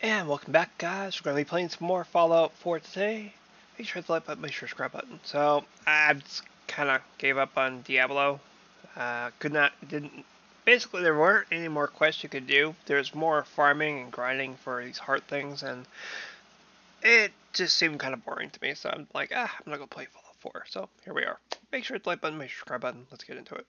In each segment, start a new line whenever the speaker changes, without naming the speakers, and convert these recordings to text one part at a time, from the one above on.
And welcome back guys, we're going to be playing some more Fallout 4 today. Make sure to like button, make sure to subscribe button. So, I just kind of gave up on Diablo. Uh, could not, didn't, basically there weren't any more quests you could do. There's more farming and grinding for these heart things and it just seemed kind of boring to me. So I'm like, ah, I'm not going to play Fallout 4. So here we are. Make sure to like button, make sure to subscribe button. Let's get into it.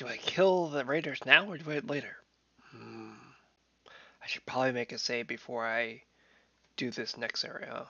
Do I kill the raiders now or do I wait later? Hmm. I should probably make a save before I do this next area.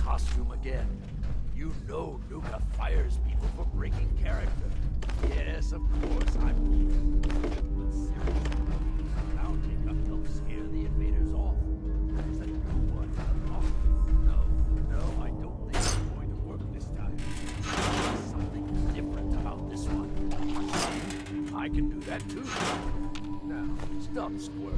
Costume again. You know Nuka fires people for breaking character. Yes, of course, I'm... But seriously, how Nuka help scare the invaders off? There's a new one in the loft. No, no, I don't think it's going to work this time. There's something different about this one. I can do that too. Now, stop squirming.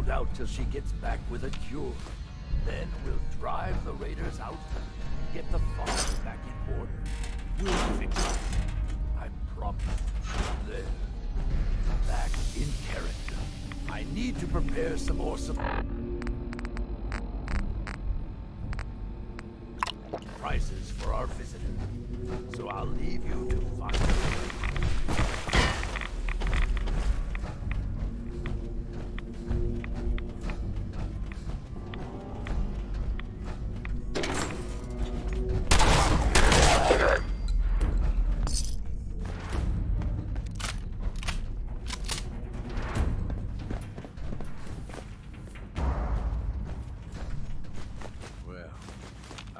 Hold out till she gets back with a cure. Then we'll drive the raiders out get the farm back in order. We'll fix it. I promise. There. Back in character. I need to prepare some more support.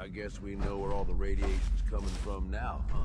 I guess we know where all the radiation's coming from now, huh?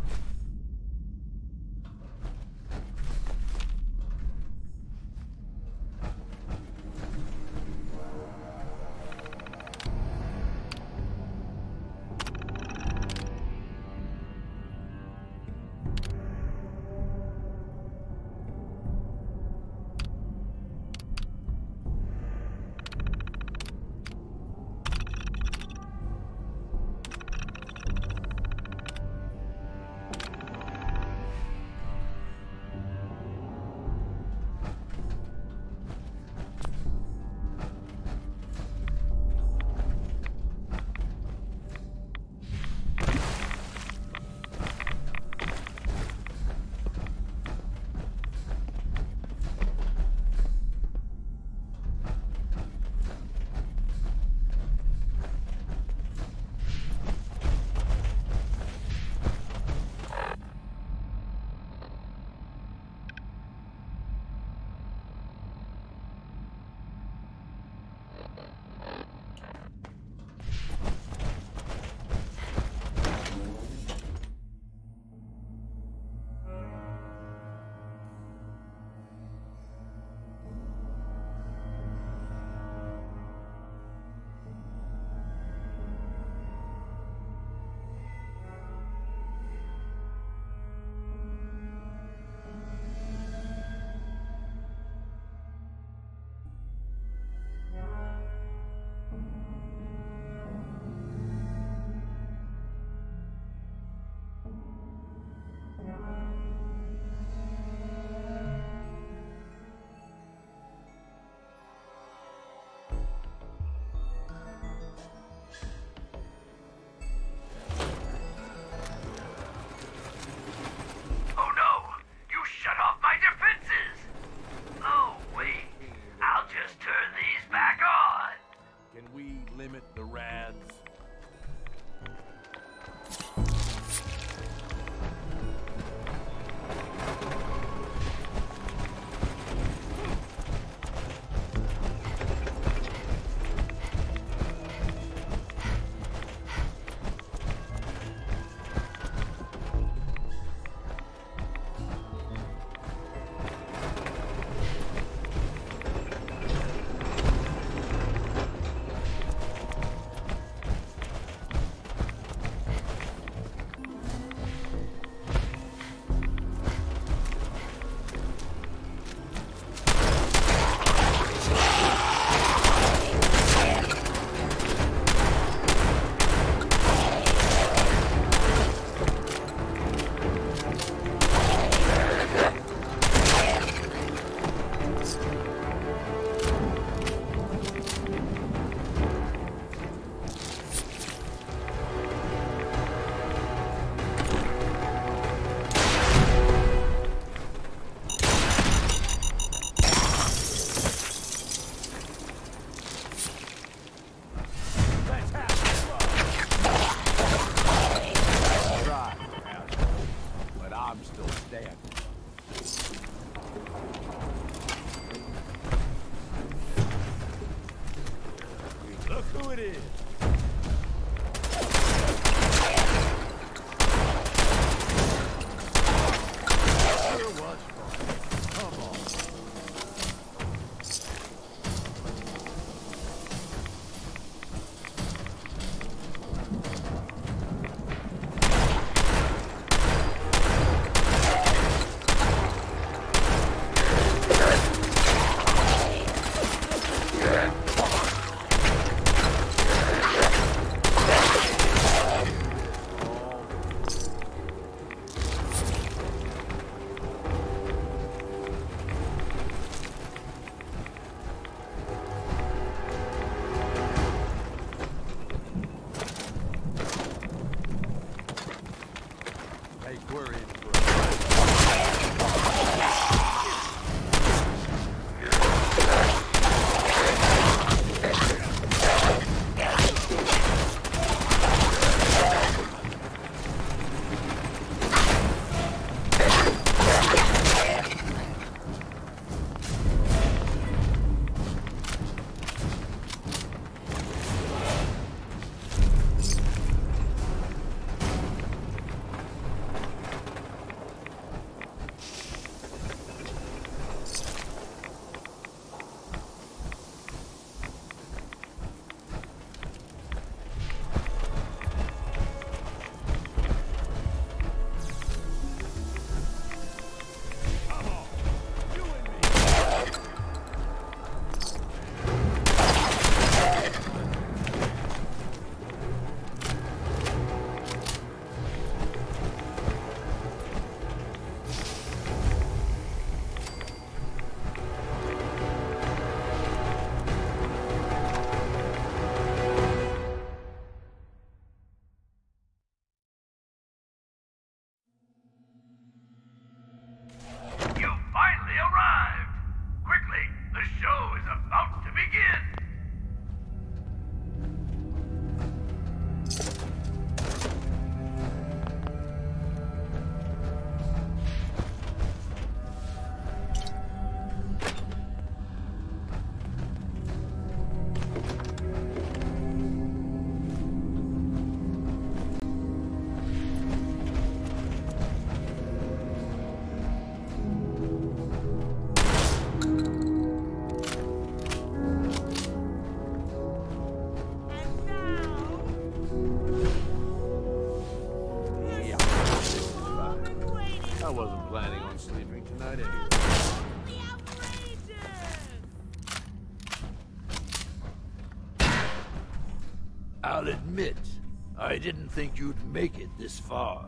Think you'd make it this far.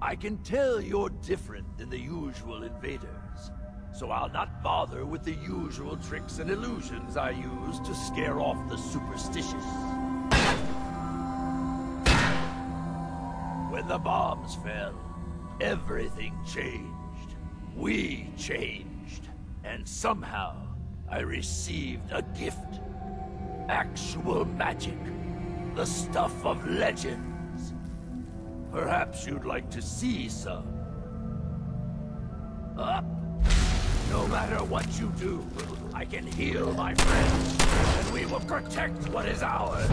I can tell you're different than the usual invaders, so I'll not bother with the usual tricks and illusions I use to scare off the superstitious. When the bombs fell, everything changed. We changed. And somehow, I received a gift. Actual magic. The stuff of legends. Perhaps you'd like to see some. Up. No matter what you do, I can heal my friends, and we will protect what is ours.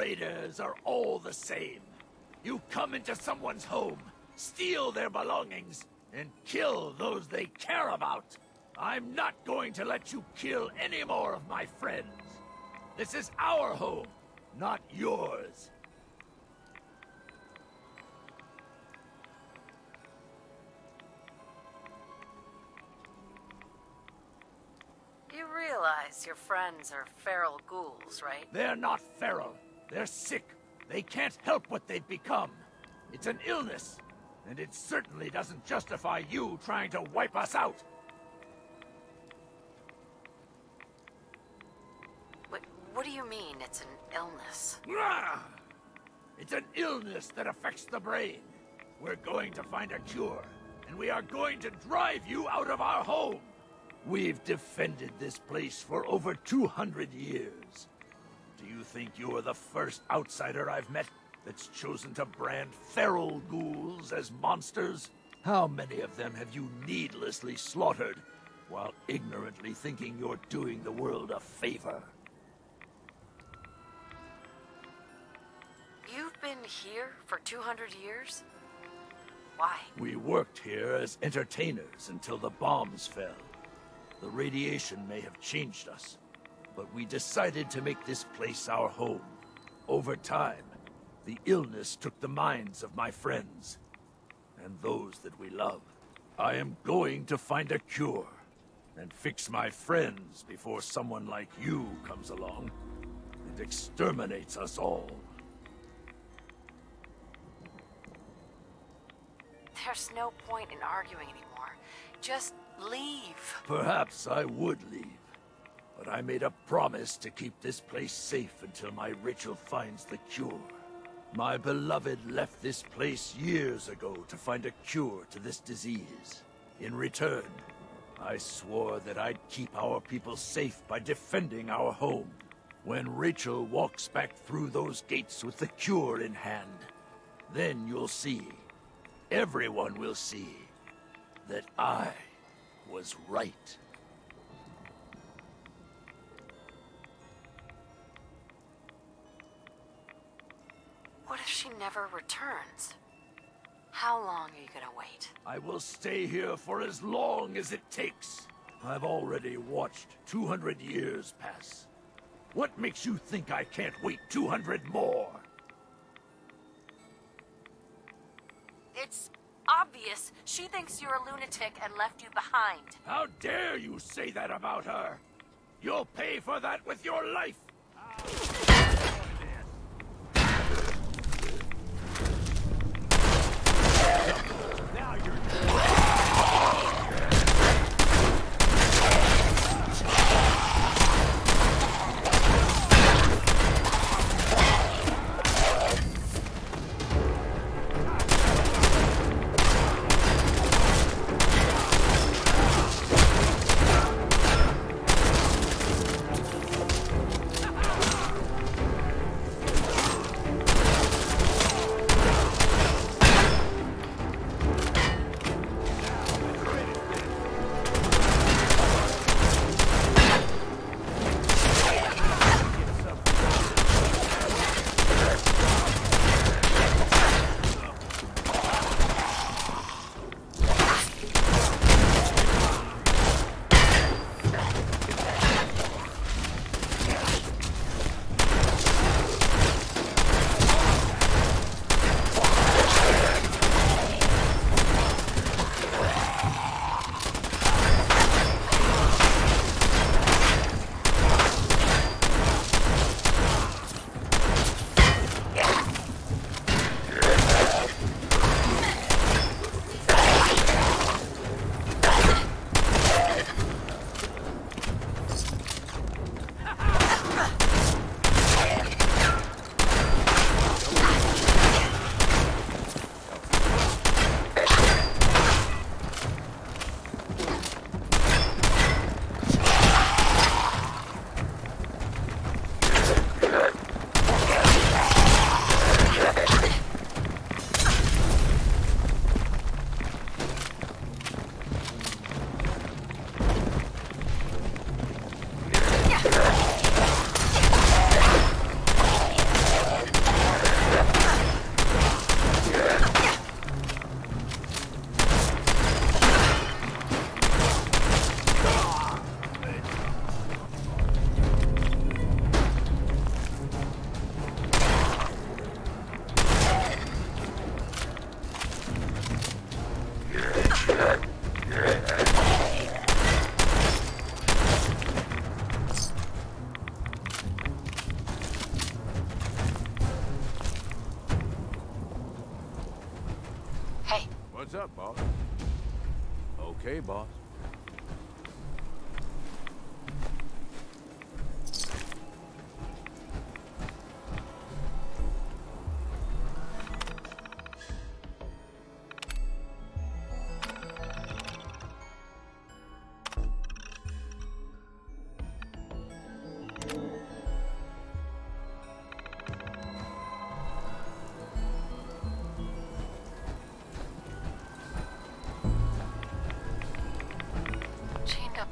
Raiders are all the same. You come into someone's home, steal their belongings, and kill those they care about. I'm not going to let you kill any more of my friends. This is our home, not yours.
You realize your friends are feral ghouls, right?
They're not feral. They're sick. They can't help what they've become. It's an illness. And it certainly doesn't justify you trying to wipe us out.
What, what do you mean it's an illness?
It's an illness that affects the brain. We're going to find a cure, and we are going to drive you out of our home. We've defended this place for over 200 years. Do you think you're the first outsider I've met that's chosen to brand feral ghouls as monsters? How many of them have you needlessly slaughtered while ignorantly thinking you're doing the world a favor?
You've been here for 200 years? Why?
We worked here as entertainers until the bombs fell. The radiation may have changed us, but we decided to make this place our home. Over time, the illness took the minds of my friends, and those that we love. I am going to find a cure, and fix my friends before someone like you comes along and exterminates us all.
There's no point in arguing anymore. Just leave.
Perhaps I would leave, but I made a promise to keep this place safe until my Rachel finds the cure. My beloved left this place years ago to find a cure to this disease. In return, I swore that I'd keep our people safe by defending our home. When Rachel walks back through those gates with the cure in hand, then you'll see, everyone will see, that I was right.
She never returns? How long are you gonna wait?
I will stay here for as long as it takes. I've already watched 200 years pass. What makes you think I can't wait 200 more?
It's obvious. She thinks you're a lunatic and left you behind.
How dare you say that about her? You'll pay for that with your life!
What's up, boss? Okay, boss.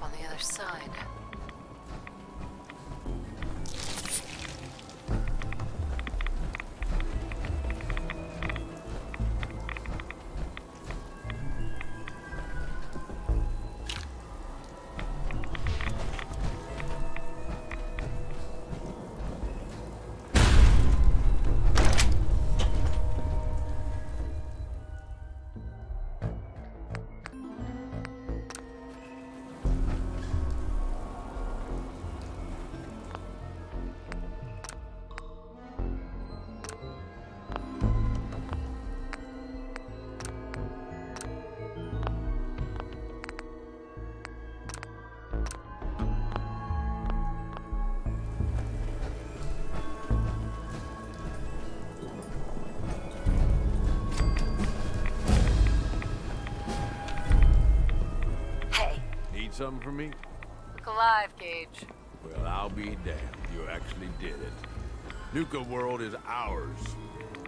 On the other side.
Something from me?
look alive, Gage.
Well, I'll be damned. You actually did it. Nuka World is ours.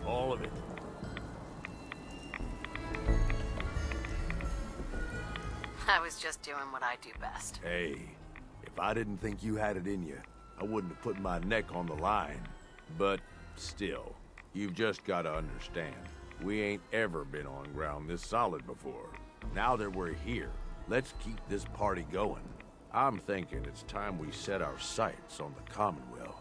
All of it.
I was just doing what I do best.
Hey, if I didn't think you had it in you, I wouldn't have put my neck on the line. But still, you've just got to understand, we ain't ever been on ground this solid before. Now that we're here, let's keep this party going. I'm thinking it's time we set our sights on the Commonwealth.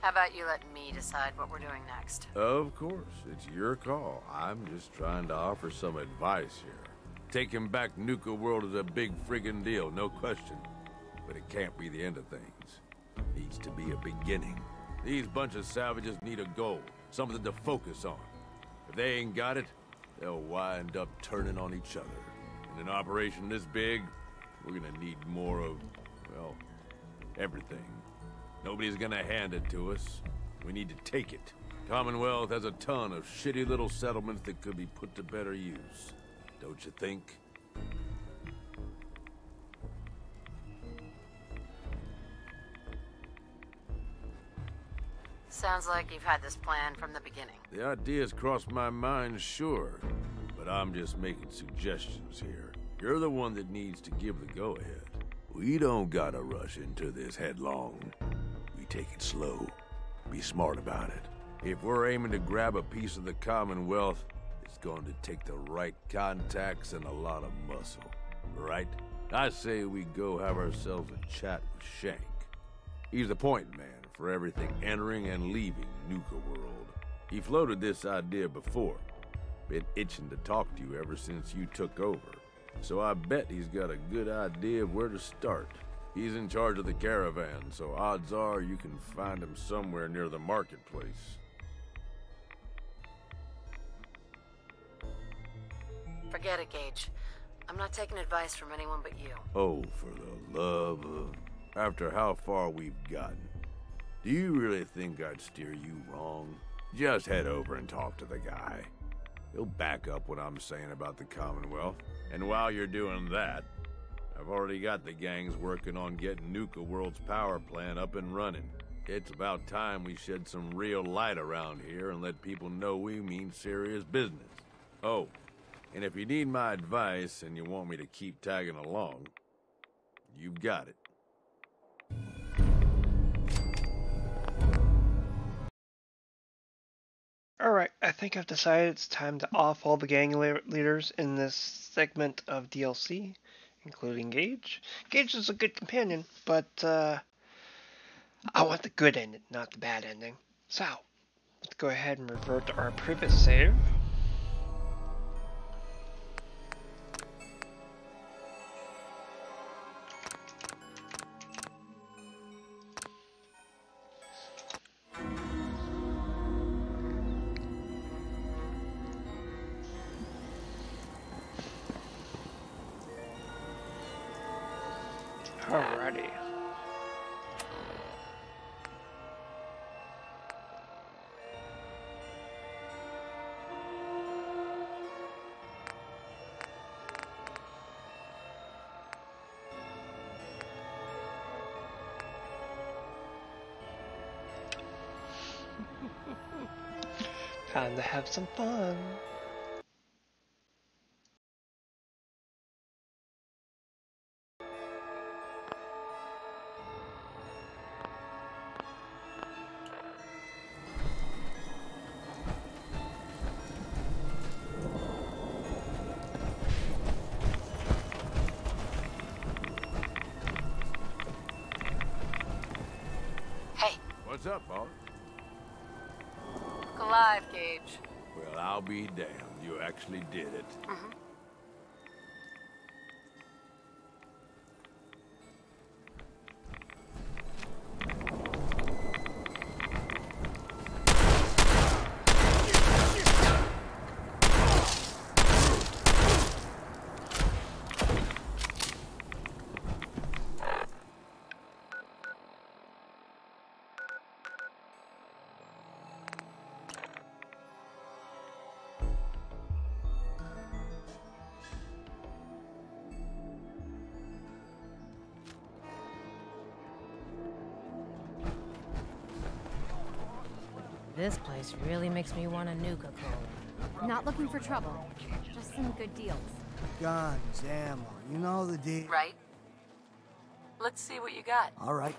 How about you let me decide what we're doing next?
Of course, it's your call. I'm just trying to offer some advice here. Taking back Nuka World is a big friggin' deal, no question. But it can't be the end of things. It Needs to be a beginning. These bunch of savages need a goal, something to focus on. If they ain't got it, they'll wind up turning on each other. In an operation this big, we're gonna need more of, well, everything. Nobody's gonna hand it to us. We need to take it. Commonwealth has a ton of shitty little settlements that could be put to better use. Don't you think?
Sounds like you've had this plan from the beginning.
The ideas crossed my mind, sure. But I'm just making suggestions here. You're the one that needs to give the go-ahead. We don't gotta rush into this headlong. We take it slow. Be smart about it. If we're aiming to grab a piece of the Commonwealth, it's going to take the right contacts and a lot of muscle. Right? I say we go have ourselves a chat with Shank. He's the point man for everything entering and leaving Nuka World. He floated this idea before. Been itching to talk to you ever since you took over. So I bet he's got a good idea of where to start. He's in charge of the caravan, so odds are you can find him somewhere near the marketplace.
Forget it, Gage. I'm not taking advice from anyone but you.
Oh, for the love of... After how far we've gotten, do you really think I'd steer you wrong? Just head over and talk to the guy. He'll back up what I'm saying about the Commonwealth. And while you're doing that, I've already got the gangs working on getting Nuka World's power plant up and running. It's about time we shed some real light around here and let people know we mean serious business. Oh, and if you need my advice and you want me to keep tagging along, you've got it.
Alright, I think I've decided it's time to off all the gang le- leaders in this segment of DLC, including Gage. Gage is a good companion, but uh, I want the good ending, not the bad ending. So, let's go ahead and revert to our previous save. Time to have some fun.
Hey,
What's up, boss?
Alive, Gage.
Well, I'll be damned. You actually did it. Mm-hmm.
This place really makes me want a Nuka-Cola.
Not looking for trouble. Just some good deals.
Guns, ammo, you know the deal.
Right? Let's see what you got.
All right.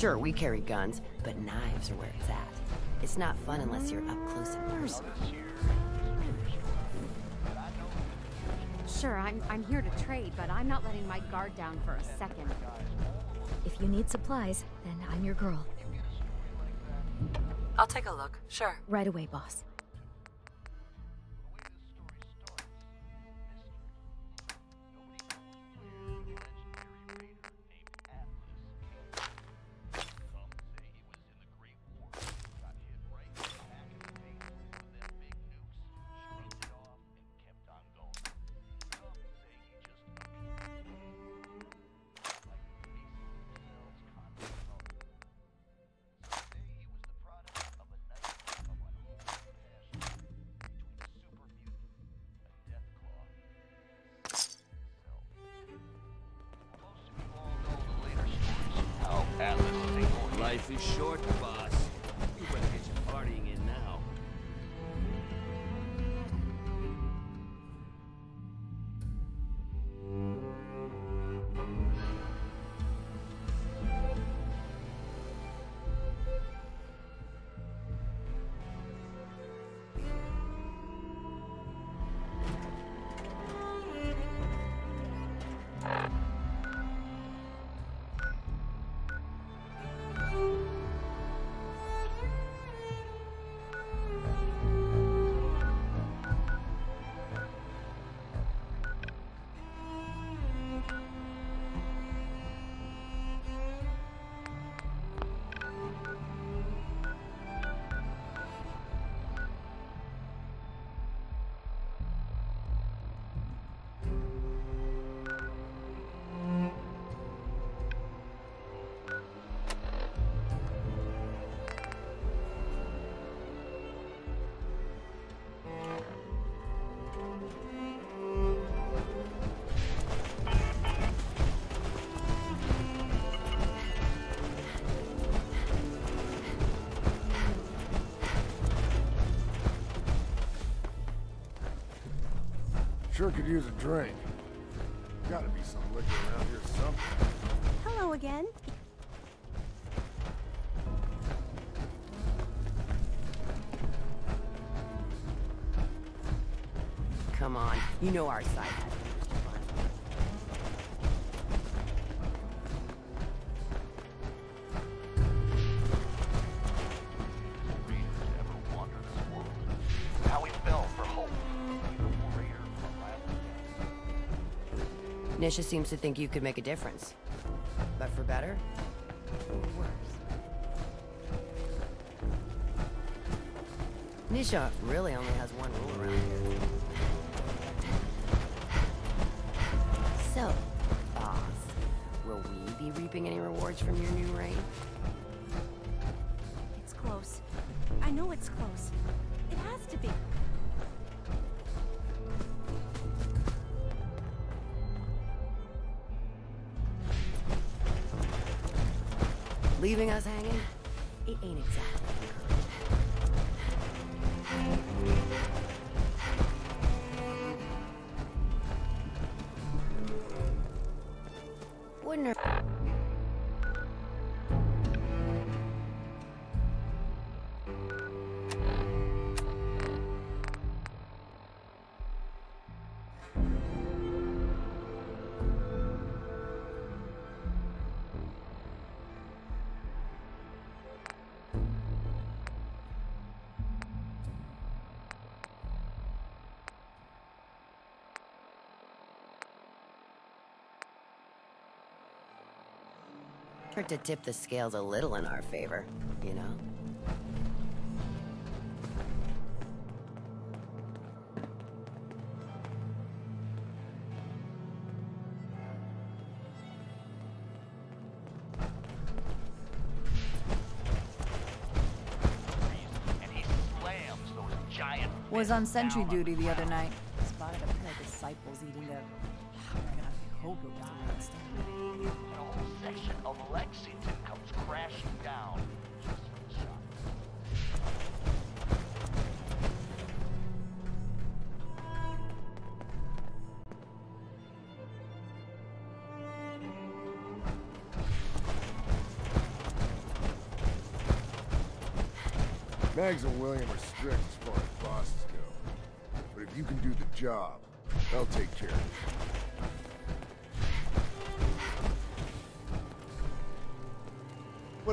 Sure, we carry guns, but knives are where it's at. It's not fun unless you're up close and personal.
Sure, I'm, I'm here to trade, but I'm not letting my guard down for a second.
If you need supplies, then I'm your girl.
I'll take a look. Sure.
Right away, boss.
Is short,
Sure could use a drink. Gotta be some liquor around here somewhere.
Hello again.
Come on, you know our side Nisha seems to think you could make a difference. But for better? Or worse? Nisha really only has one rule around here. So, boss, will we be reaping any rewards from your new reign? Leaving us hanging? It ain't exactly. Wouldn't. Hurt to tip the scales a little in our favor, you know?
And he slams those giant
Was on sentry duty the other night. Spotted a pair of disciples eating the. I hope it was a red star.
The whole section of Lexington comes crashing down.
Mags and William are strict as far as bosses go. But if you can do the job, they'll take care of you.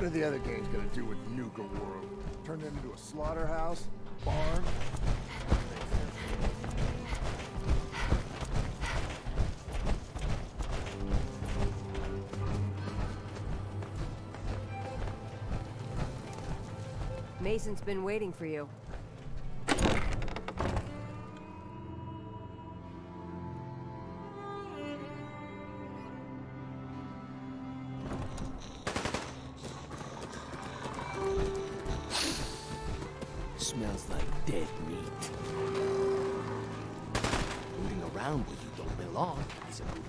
Are the other games gonna do with Nuka World? Turn it into a slaughterhouse? Barn?
Mason's been waiting for you.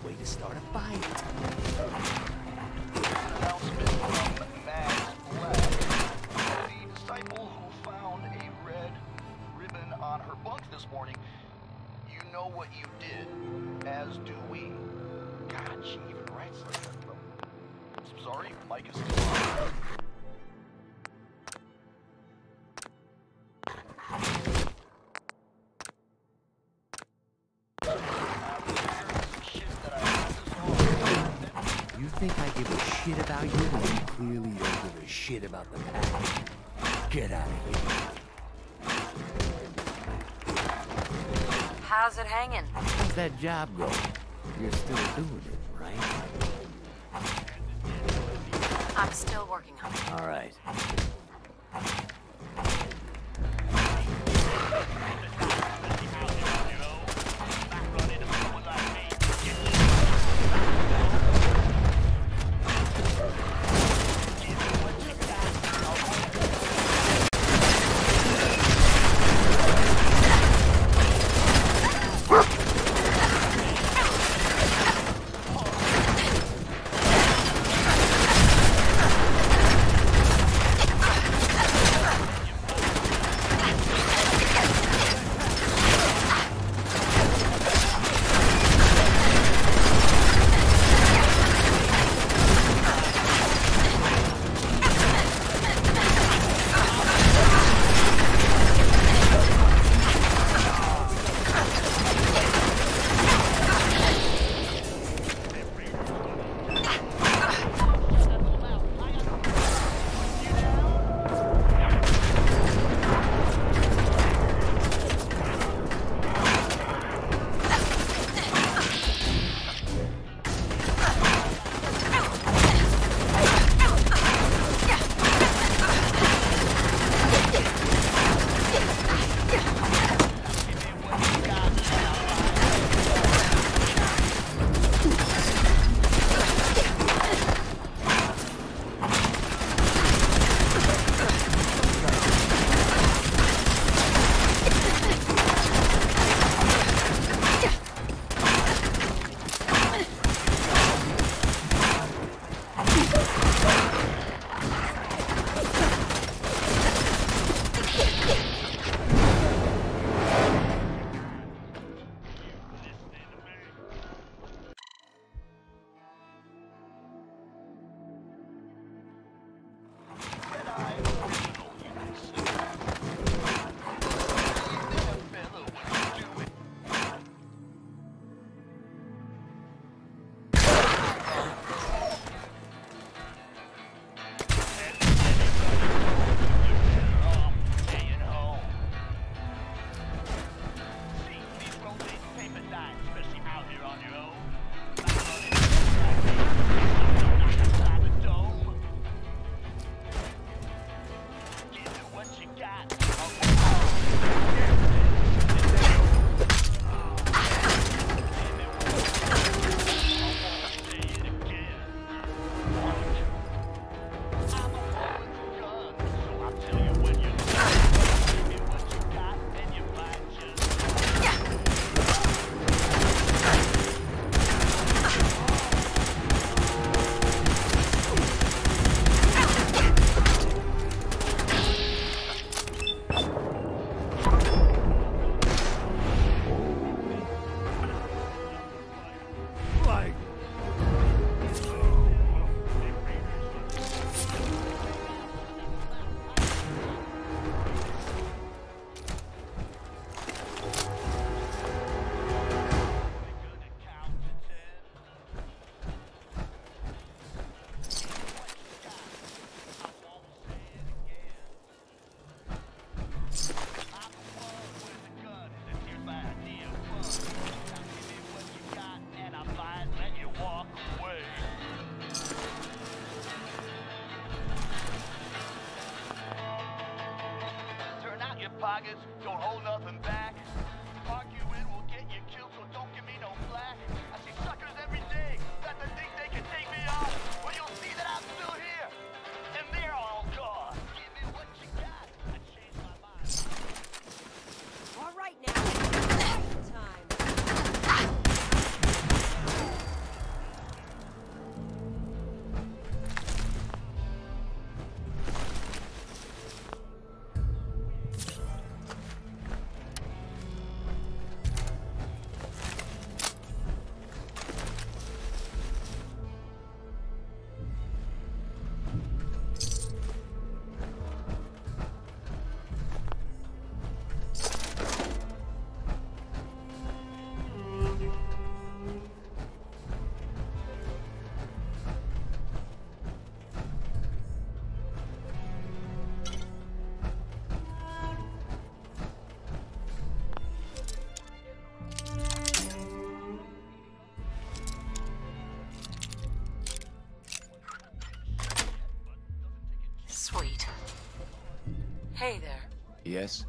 Way to start a fight. Shit about the pack? Get out of here.
How's it hanging?
How's that job going? You're still doing it, right?
I'm still working on it.
All right.
Yes?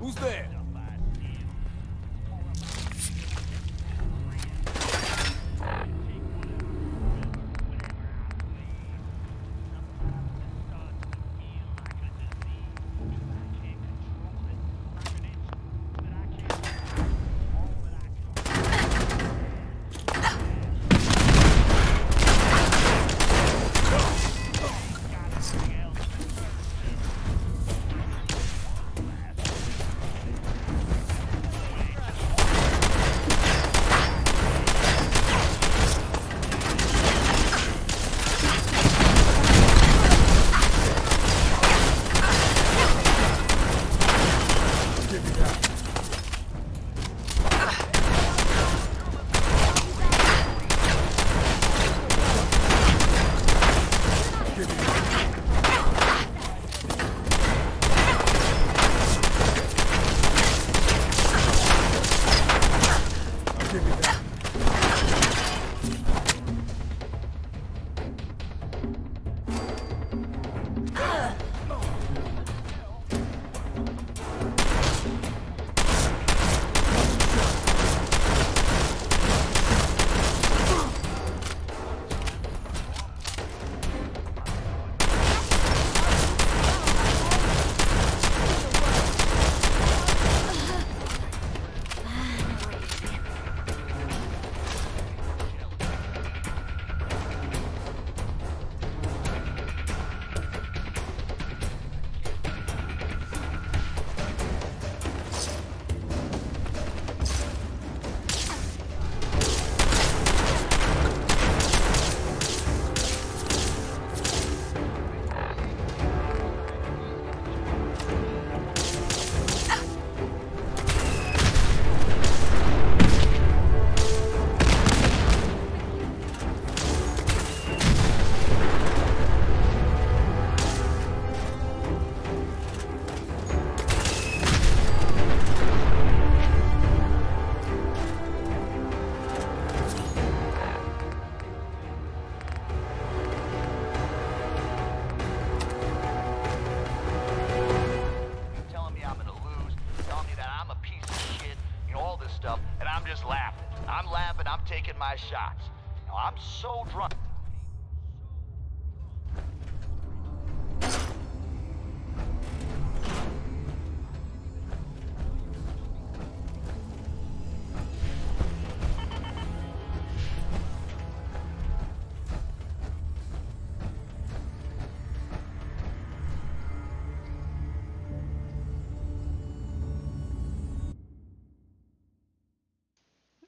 Who's there?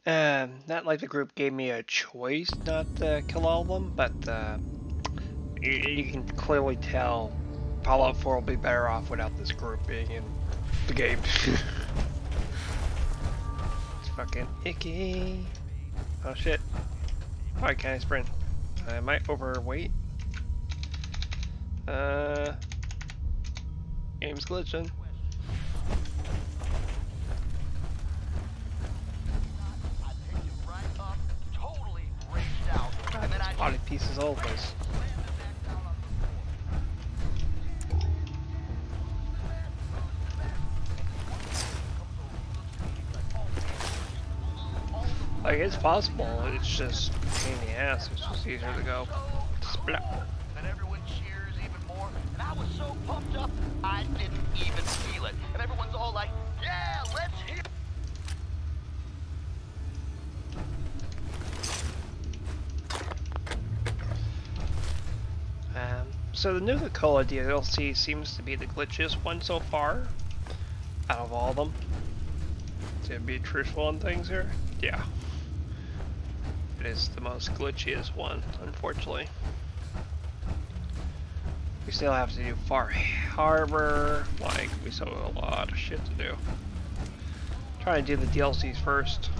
Um, not like the group gave me a choice not to kill all of them, but uh, you, you can clearly tell Fallout 4 will be better off without this group being in the game. it's fucking icky. Oh shit. Why can't I sprint? I might overweight. Uh, game's glitching. Body pieces all over this. Like, it's possible, it's just pain in the ass, it's just easier to go. Splat.
And everyone cheers even more. And I was so pumped up, I didn't even feel it. And everyone's all like, yeah,
so the Nuka-Cola DLC seems to be the glitchiest one so far, out of all of them. To be truthful on things here, yeah. It is the most glitchiest one, unfortunately. We still have to do Far Harbor, like, we still have a lot of shit to do. Try to do the DLCs first.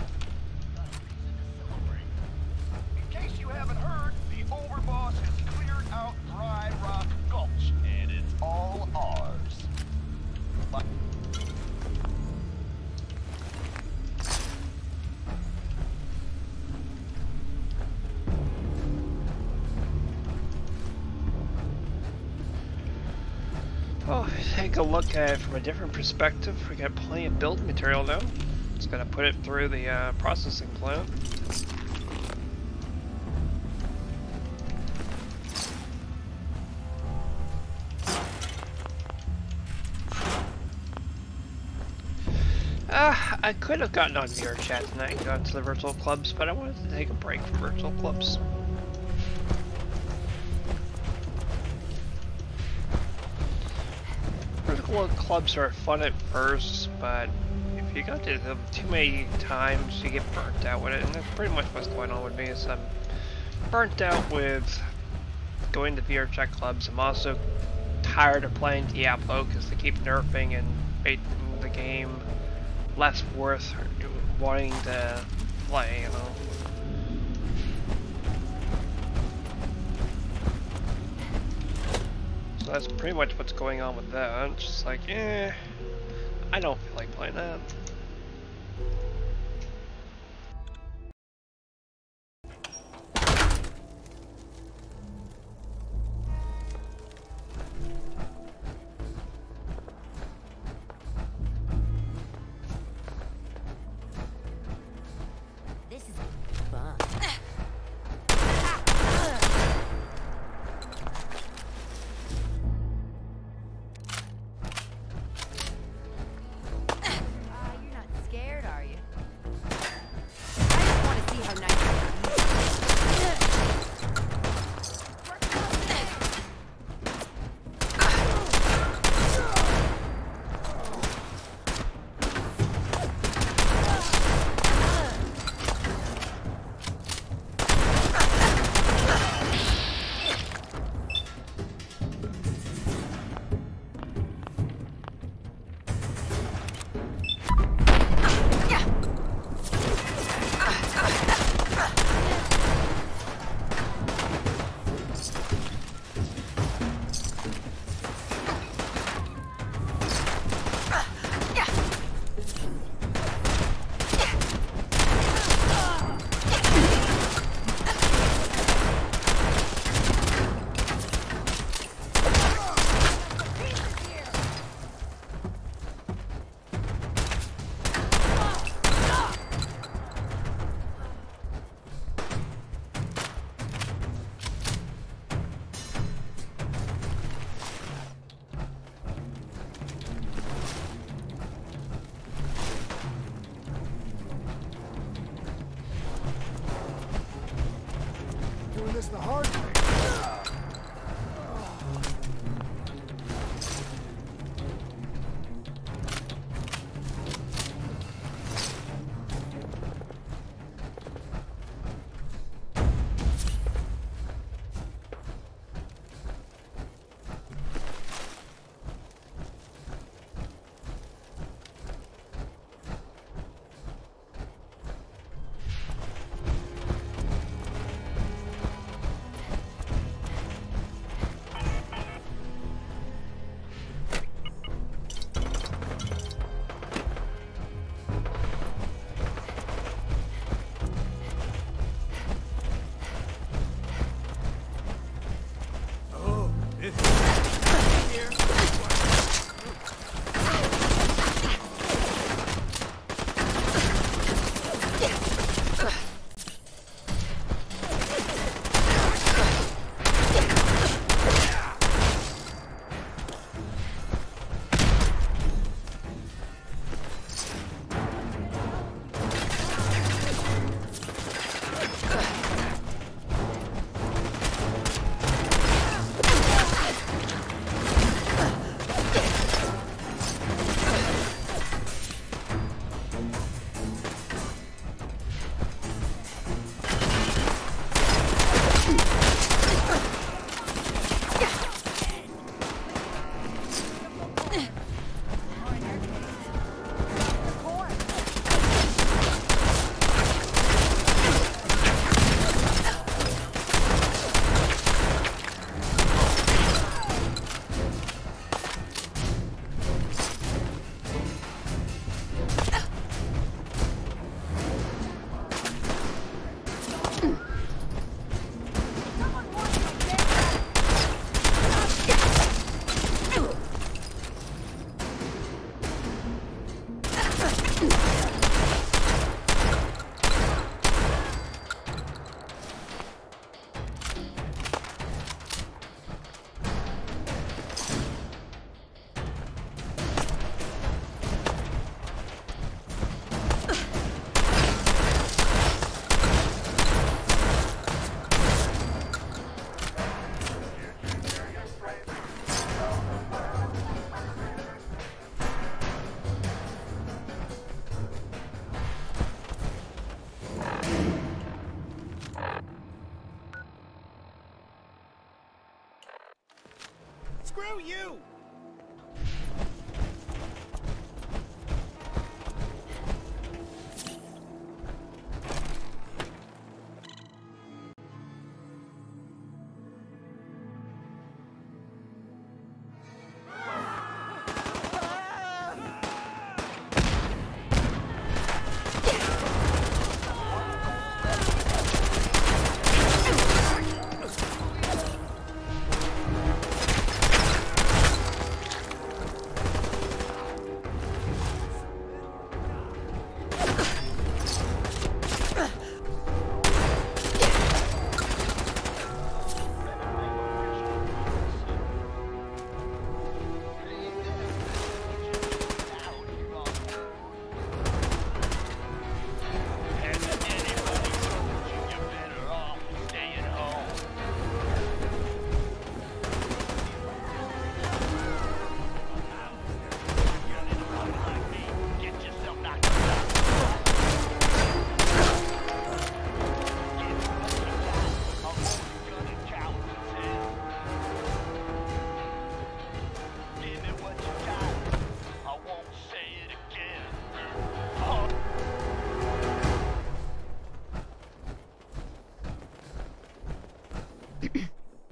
A look at it from a different perspective. We got plenty of build material now. Just gotta put it through the uh, processing plant. Ah, I could have gotten on VR chat tonight and gone to the virtual clubs, but I wanted to take a break from virtual clubs. Virtual clubs are fun at first, but if you go to them too many times, you get burnt out with it, and that's pretty much what's going on with me. Is I'm burnt out with going to VR chat clubs. I'm also tired of playing Diablo because they keep nerfing and making the game less worth wanting to play. You know. That's pretty much what's going on with that. I'm just like, eh, I don't feel like playing that.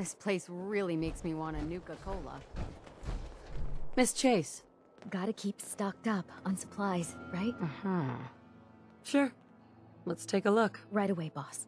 This
place really makes me want a Nuka-Cola.
Miss Chase. Gotta keep stocked up on supplies, right?
Uh-huh. Sure. Let's take a look.
Right away, boss.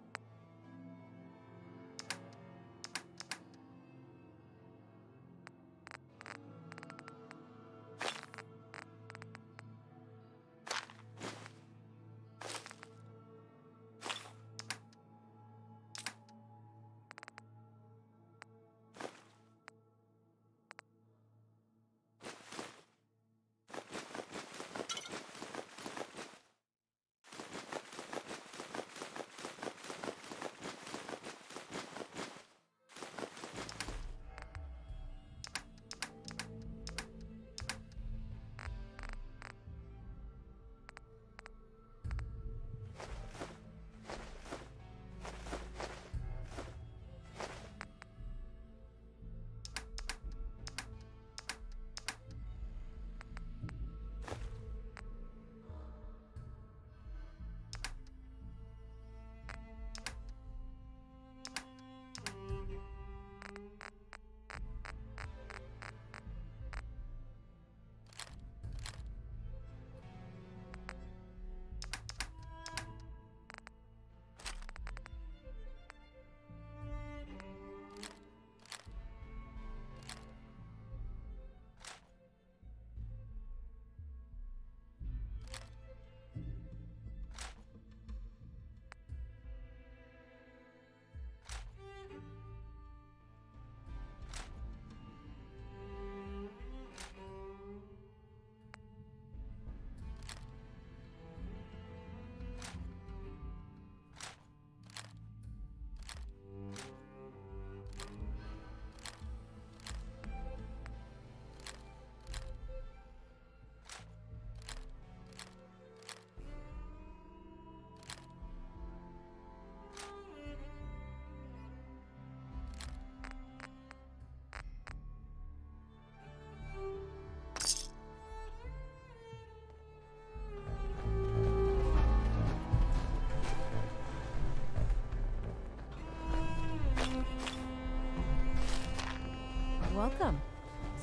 welcome.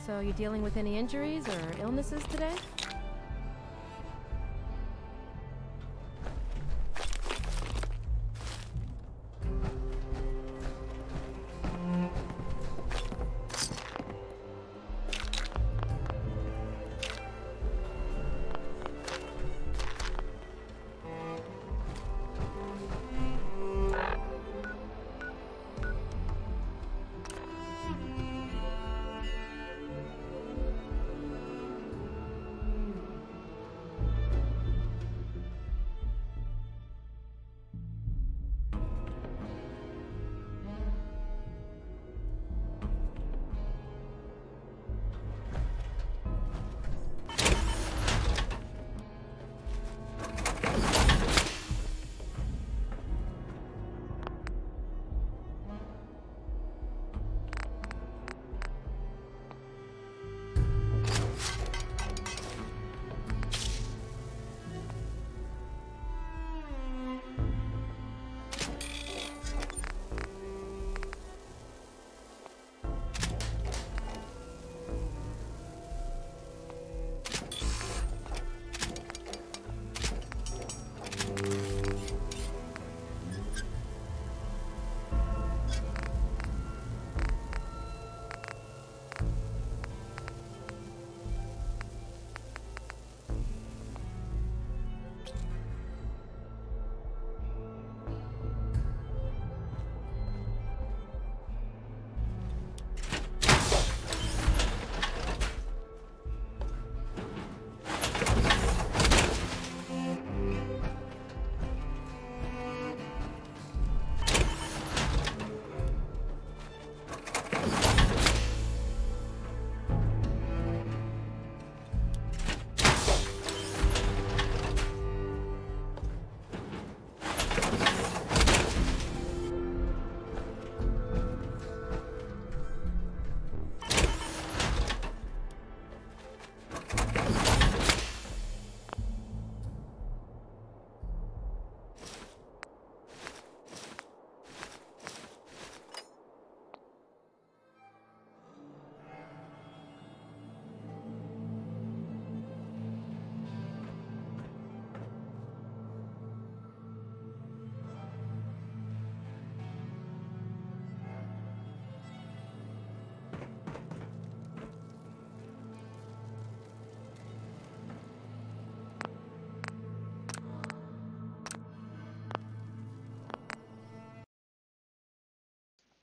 So you dealing with any injuries or illnesses today?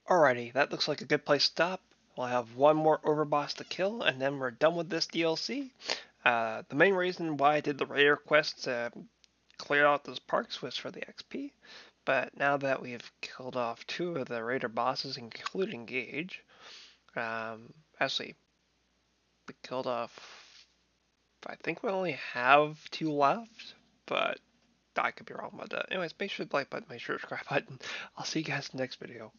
Alrighty, that looks like a good place to stop. We'll have one more overboss to kill, and then we're done with this DLC. Uh, the main reason why I did the Raider quest to clear out those parks was for the XP, but now that we've killed off two of the Raider bosses, including Gage, um, actually, we killed off, I think we only have two left, but I could be wrong about that. Anyways, make sure to like button, make sure to subscribe button. I'll see you guys in the next video.